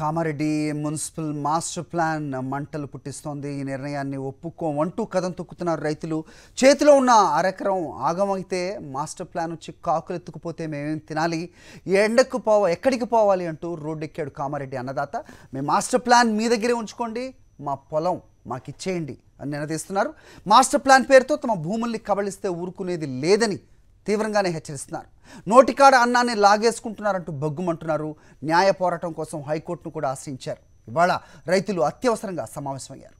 Kamareddy municipal master plan మంటలు పుట్టిస్తోంది. ఈ నిర్ణయాన్ని ఒప్పుకోమంటూ కథం తొక్కుతున్నారు రైతులు. చేతిలో ఉన్న అరెకరం ఆగమైతే మాస్టర్ ప్లాన్ వచ్చి కాకులు ఎత్తుకుపోతే మేమేం తినాలి? ఎండకు పోవ ఎక్కడికి పోవాలి అంటూ రోడ్డెక్కాడు కామారెడ్డి అన్నదాత. మేము మాస్టర్ ప్లాన్ మీ దగ్గరే ఉంచుకోండి. మా పొలం మాకు ఇచ్చేయండి అని నిలదీస్తున్నారు మాస్టర్ ప్లాన్ పేరుతో తమ భూముల్ని కబళిస్తే ఊరుకునేది లేదని తీవ్రంగానే హెచ్చరిస్తున్నారు. నోటికాడ అన్నాన్ని లాగేసుకుంటున్నారంటూ బగ్గుమంటున్నారు. న్యాయ పోరాటం కోసం హైకోర్టును కూడా ఆశ్రయించారు. ఇవాళ రైతులు అత్యవసరంగా సమావేశమయ్యారు.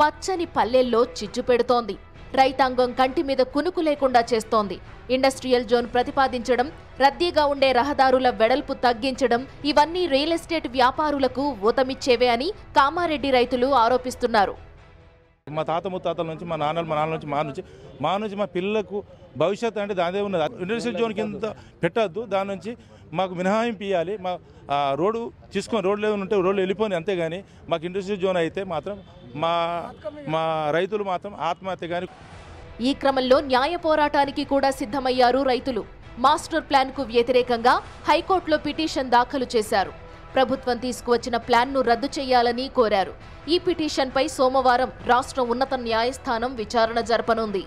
పచ్చని పల్లెల్లో చిచ్చు పెడుతోంది. రైతాంగం కంటి మీద కునుకు లేకుండా చేస్తోంది. ఇండస్ట్రియల్ జోన్ ప్రతిపాదించడం రద్దీగా ఉండే రహదారుల వెడల్పు తగ్గించడం ఇవన్నీ రియల్ ఎస్టేట్ వ్యాపారులకు ఊతమిచ్చేవే అని కామారెడ్డి రైతులు ఆరోపిస్తున్నారు. మా తాత ముత్తాతల నుంచి మా నాన్నలు మా నాన్న నుంచి మా నుంచి మా నుంచి మా పిల్లలకు భవిష్యత్తు అంటే దాదే ఉన్నది. ఇండస్ట్రియల్ జోన్ కింద పెట్టద్దు. దాని నుంచి మాకు మినహాయింపు ఇవ్వాలి మా రోడ్డు తీసుకొని రోడ్లు ఏమైనా ఉంటే రోడ్లు వెళ్ళిపోయి అంతేగాని మాకు ఇండస్ట్రియల్ జోన్ అయితే మాత్రం మా మా రైతులు మాత్రం ఆత్మహత్య కానీ ఈ క్రమంలో న్యాయ పోరాటానికి కూడా సిద్ధమయ్యారు రైతులు. మాస్టర్ ప్లాన్కు వ్యతిరేకంగా హైకోర్టులో పిటిషన్ దాఖలు చేశారు. ప్రభుత్వం తీసుకువచ్చిన ప్లాన్ను రద్దు చేయాలని కోరారు. ఈ పిటిషన్పై సోమవారం రాష్ట్ర ఉన్నత న్యాయస్థానం విచారణ జరపనుంది.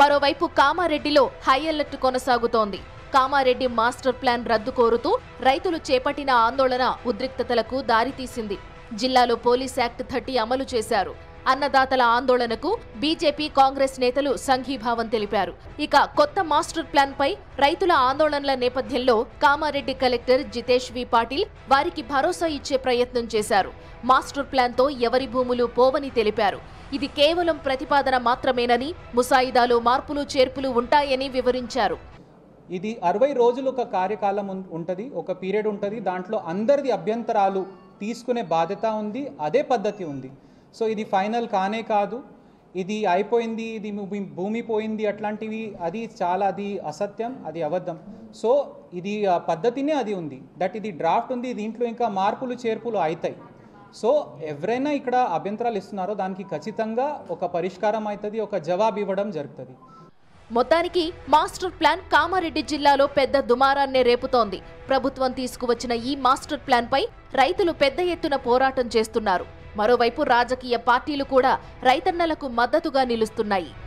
మరోవైపు కామారెడ్డిలో హై అలర్ట్ కొనసాగుతోంది. కామారెడ్డి మాస్టర్ ప్లాన్ రద్దు కోరుతూ రైతులు చేపట్టిన ఆందోళన ఉద్రిక్తతలకు దారితీసింది. జిల్లాలో పోలీస్ యాక్ట్ థర్టీ అమలు చేశారు. అన్నదాతల ఆందోళనకు బీజేపీ కాంగ్రెస్ నేతలు సంఘీభావం తెలిపారు. ఇక కొత్త మాస్టర్ ప్లాన్ పై రైతుల ఆందోళనల నేపథ్యంలో కామారెడ్డి కలెక్టర్ జితేష్ వి పాటిల్ వారికి భరోసా ఇచ్చే ప్రయత్నం చేశారు. మాస్టర్ ప్లాన్తో ఎవరి భూములు పోవని తెలిపారు. ఇది కేవలం ప్రతిపాదన మాత్రమేనని ముసాయిదాలో మార్పులు చేర్పులు ఉంటాయని వివరించారు. ఇది అరవై రోజులు ఒక కార్యకాలం ఉంటుంది ఒక పీరియడ్ ఉంటుంది దాంట్లో అందరిది అభ్యంతరాలు తీసుకునే బాధ్యత ఉంది అదే పద్ధతి ఉంది. సో ఇది ఫైనల్ కానే కాదు. ఇది అయిపోయింది ఇది భూమి- పోయింది అట్లాంటివి అది చాలా అది అసత్యం అది అబద్ధం. సో ఇది పద్ధతినే అది ఉంది. దట్ ఇది డ్రాఫ్ట్ ఉంది దీంట్లో ఇంకా మార్పులు చేర్పులు అవుతాయి సో ఎవరైనా ఇక్కడ అభ్యంతరాలు ఇస్తున్నారో దానికి ఖచ్చితంగా ఒక పరిష్కారం అవుతుంది ఒక జవాబు ఇవ్వడం జరుగుతుంది. మొత్తానికి మాస్టర్ ప్లాన్ కామారెడ్డి జిల్లాలో పెద్ద దుమారాన్నే రేపుతోంది. ప్రభుత్వం తీసుకువచ్చిన ఈ మాస్టర్ ప్లాన్ పై రైతులు పెద్ద ఎత్తున పోరాటం చేస్తున్నారు. మరోవైపు రాజకీయ పార్టీలు కూడా రైతన్నలకు మద్దతుగా నిలుస్తున్నాయి.